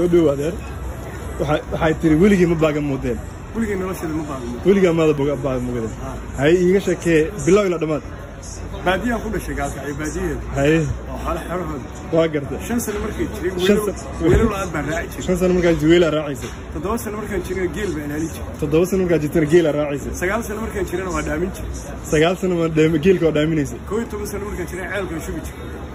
soo dhow adeer Waxay- tiri weligii ma baaga muudeen. Weligaa maada baaga mugdeen haye iiga sheekee bilow ila dhammaad بعديها كل شيء قالك عي بعديها هاي وحال حرفه واقرده شمس المركي جويلة راعيزة. تدوس المركي تري جيل بعنيش تدوس المركي تري جيل راعيزة. سجال سن المركي تري نوادامينش سجال سن دم جيل كوادامينيس كوي تمن سن المركي تري عالك شوبيش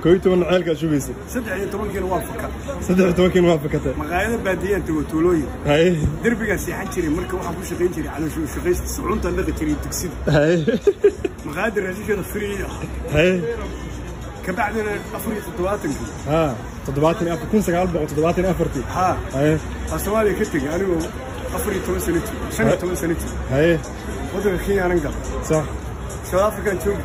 كوي تمن عالك شوبيس سدع يعني تمن كين وافقك سدع يعني تمن كين وافقته مغاير بعديها تو تولوي هاي دربي قصي حنتري المركي وحنا كل شقين تري على شو شقين سعون تنقل تري تكسيد هاي مغادر هذيك الافريقيه إيه كبعد أنا افريقيا تطواتن ها تطواتن افريقيا كون سكال بغا تطواتن افريقيا ها. إيه فسوالي كنت قالوا افريقيا تونسنتي شنو تونسنتي إيه خذ الخي أنا نقل صح. شوف افريقيا تشوفت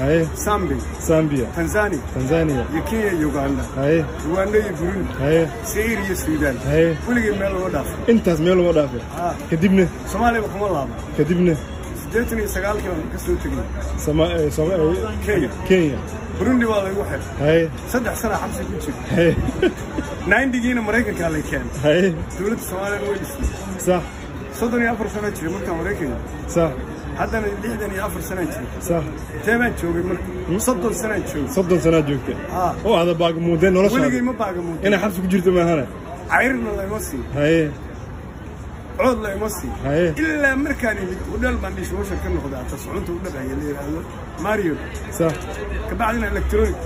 إيه سامبي. سامبيا. تنزانيا تنزانيا. يكي يوغاندا. إيه يوغاندا يبرون. إيه سيري السودان إيه كل ميل ودافع انت ميل ودافع ها. كدبنا سوالي بكم الله كدبنا burundi haye zaire iyo suudaan haye weligay meel loo dhaafay intaas meel loo dhaafay haa kadibna soomaaliyaba kuma laaba kadibna siddeetan iyo sagaalkii baan ka soo tegay Soma- eh, Soma- eh, Kenya. kenya burundi waa laygu xir haye saddex sana xabsi ku jira haye nindigiina maraykankaa lay keenay haye dowladda soomaaliyana way dhisnay sax soddon iyo afar sano jira markaan maraykanka sax haddana lixdan iyo afar sanaan jira sax intee baan joogay marka soddon sanaan joogay soddon sanaad joogta haa oo aada baagamuudeen weligay noloshaada ma baagamuuta inay xabsi ku jirto maahane cayrna layma siin layma siin haye ilaa markaan imid udheel baan dishwasher ka noqdaa ta soconta u dhaqaya la yidhaahdo mario sax kabacdina electronic